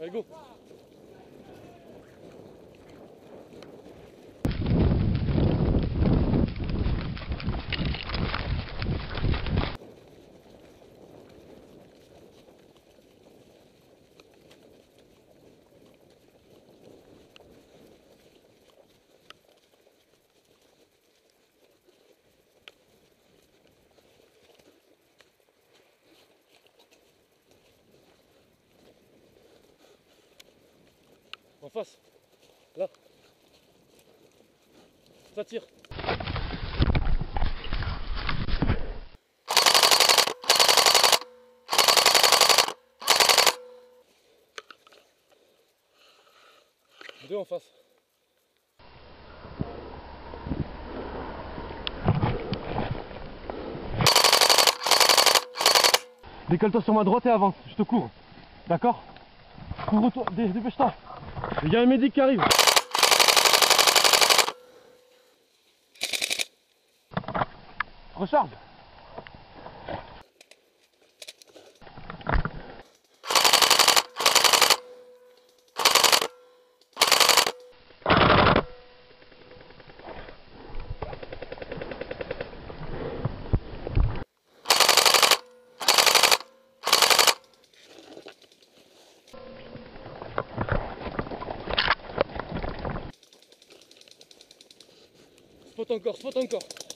Allez, go En face. Là. Ça tire. Deux en face. Décale-toi sur ma droite et avance, je te cours. D'accord Couvre-toi, dé- dépêche-toi. Il y a un médic qui arrive. Recharge. Spot encore, spot encore.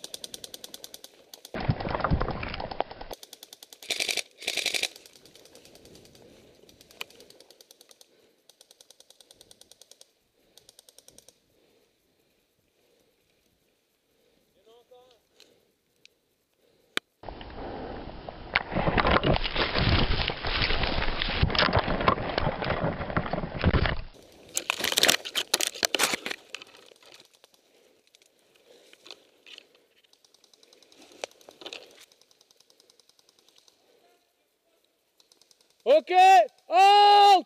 Okay, Oh!